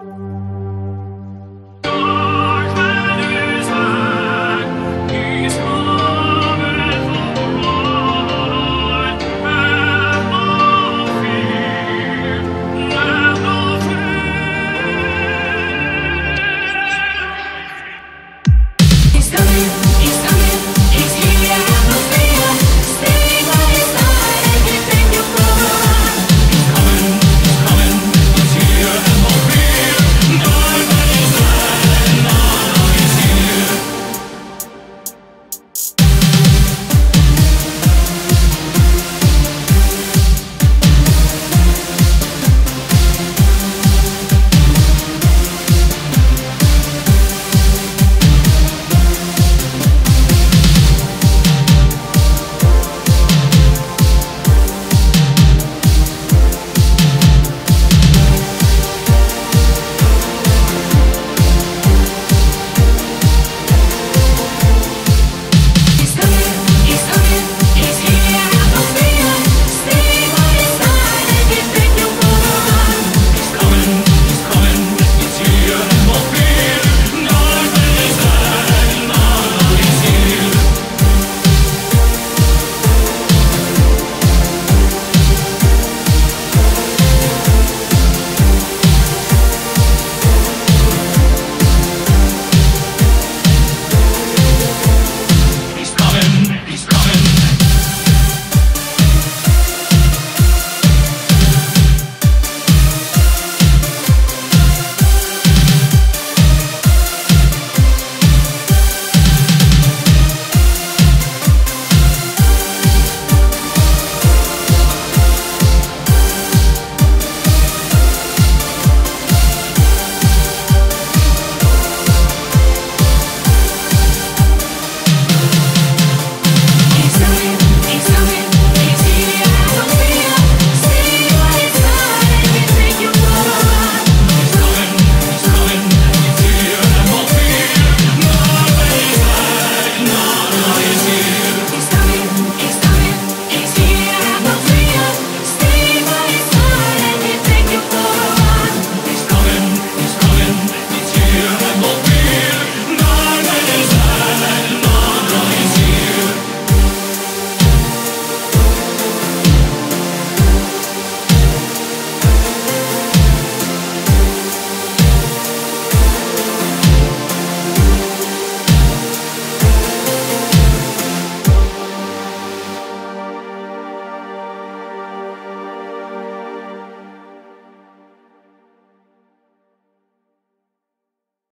you